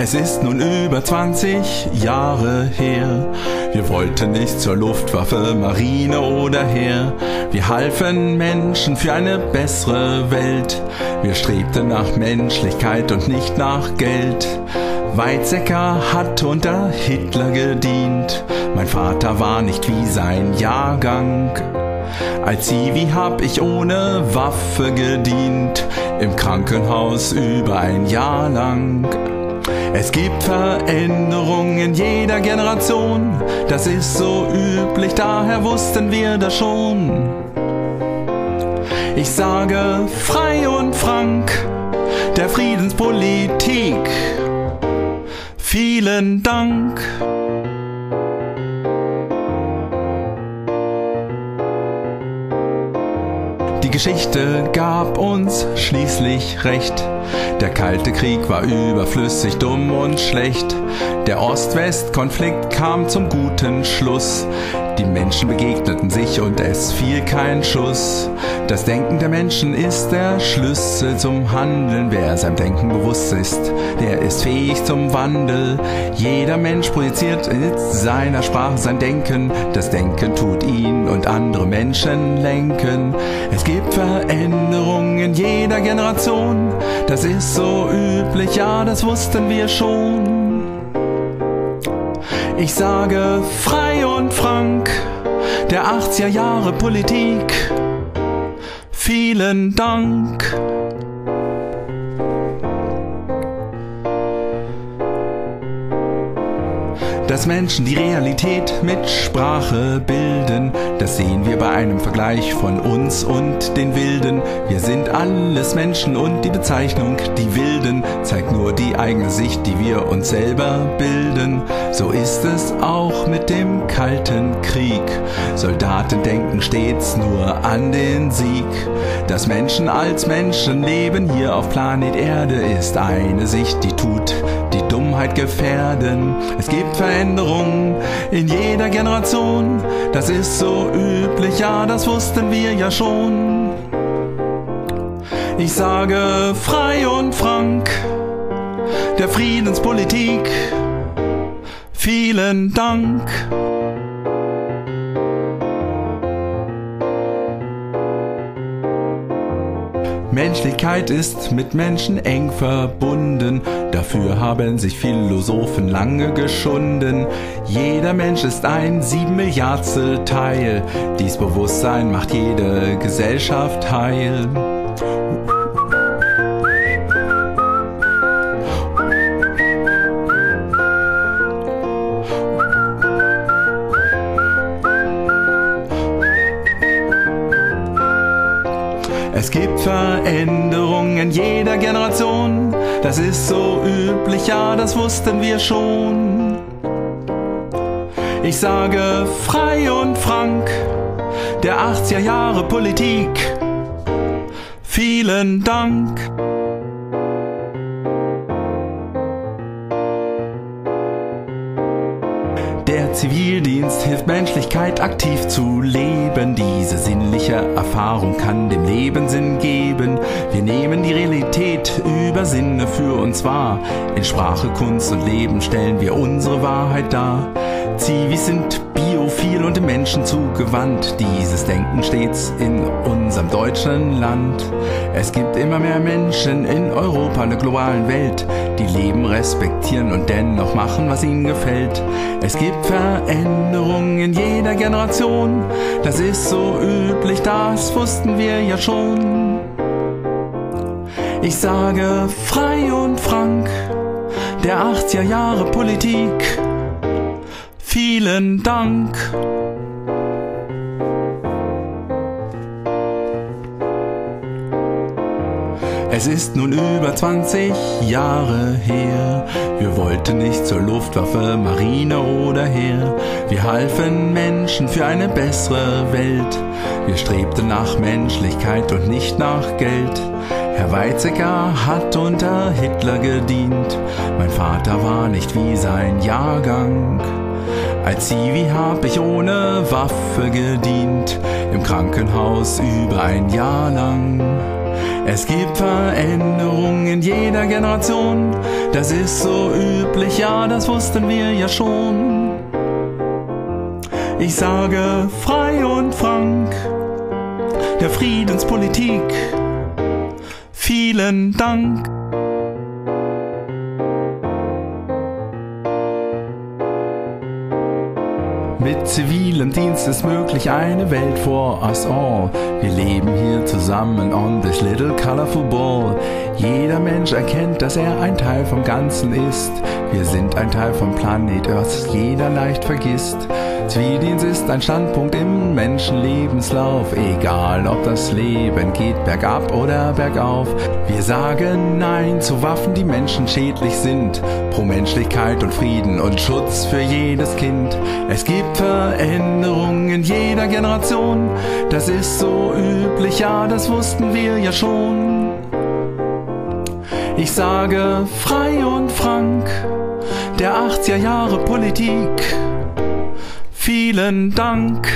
Es ist nun über 20 Jahre her. Wir wollten nicht zur Luftwaffe, Marine oder Heer. Wir halfen Menschen für eine bessere Welt. Wir strebten nach Menschlichkeit und nicht nach Geld. Weizsäcker hat unter Hitler gedient. Mein Vater war nicht wie sein Jahrgang. Als Zivi hab ich ohne Waffe gedient, im Krankenhaus über ein Jahr lang. Es gibt Veränderungen in jeder Generation, das ist so üblich, daher wussten wir das schon. Ich sage frei und frank der Friedenspolitik. Vielen Dank. Die Geschichte gab uns schließlich recht. Der Kalte Krieg war überflüssig, dumm und schlecht. Der Ost-West-Konflikt kam zum guten Schluss. Die Menschen begegneten sich und es fiel kein Schuss. Das Denken der Menschen ist der Schlüssel zum Handeln. Wer seinem Denken bewusst ist, der ist fähig zum Wandel. Jeder Mensch projiziert in seiner Sprache sein Denken. Das Denken tut ihn und andere Menschen lenken. Es gibt Veränderungen in jeder Generation. Das ist so üblich, ja, das wussten wir schon. Ich sage frei und frank, der 80er Jahre Politik. Vielen Dank. Dass Menschen die Realität mit Sprache bilden, das sehen wir bei einem Vergleich von uns und den Wilden. Wir sind alles Menschen und die Bezeichnung, die Wilden, zeigt nur die eigene Sicht, die wir uns selber bilden. So ist es auch mit dem Kalten Krieg. Soldaten denken stets nur an den Sieg. Dass Menschen als Menschen leben hier auf Planet Erde ist eine Sicht, die tut Dummheit gefährden. Es gibt Veränderungen in jeder Generation. Das ist so üblich, ja, das wussten wir ja schon. Ich sage frei und frank der Friedenspolitik. Vielen Dank. Menschlichkeit ist mit Menschen eng verbunden, dafür haben sich Philosophen lange geschunden. Jeder Mensch ist ein sieben Milliardstel Teil, dies Bewusstsein macht jede Gesellschaft heil. Es gibt Veränderungen in jeder Generation, das ist so üblich, ja, das wussten wir schon. Ich sage frei und frank, der 80er Jahre Politik. Vielen Dank. Zivildienst hilft Menschlichkeit aktiv zu leben. Diese sinnliche Erfahrung kann dem Leben Sinn geben. Wir nehmen die Realität über Sinne für uns wahr. In Sprache, Kunst und Leben stellen wir unsere Wahrheit dar. Zivis sind biophil und dem Menschen zugewandt. Dieses Denken stets in unserem deutschen Land. Es gibt immer mehr Menschen in Europa, in der globalen Welt, die Leben respektieren und dennoch machen, was ihnen gefällt. Es gibt Veränderungen in jeder Generation. Das ist so üblich, das wussten wir ja schon. Ich sage frei und frank, der 80er Jahre Politik. Vielen Dank. Es ist nun über 20 Jahre her. Wir wollten nicht zur Luftwaffe, Marine oder Heer. Wir halfen Menschen für eine bessere Welt. Wir strebten nach Menschlichkeit und nicht nach Geld. Herr Weizsäcker hat unter Hitler gedient. Mein Vater war nicht wie sein Jahrgang. Als Zivi hab ich ohne Waffe gedient, im Krankenhaus über ein Jahr lang. Es gibt Veränderungen in jeder Generation. Das ist so üblich, ja, das wussten wir ja schon. Ich sage frei und frank der Friedenspolitik. Vielen Dank. Mit zivilem Dienst ist möglich eine Welt for us all. Wir leben hier zusammen on this little colorful ball. Jeder Mensch erkennt, dass er ein Teil vom Ganzen ist. Wir sind ein Teil vom Planet Earth, jeder leicht vergisst. Zivildienst ist ein Standpunkt im Menschenlebenslauf, egal ob das Leben geht bergab oder bergauf. Wir sagen Nein zu Waffen, die menschenschädlich sind, pro Menschlichkeit und Frieden und Schutz für jedes Kind. Es gibt Veränderungen in jeder Generation, das ist so üblich, ja, das wussten wir ja schon. Ich sage frei und frank, der 80er Jahre Politik Vielen Dank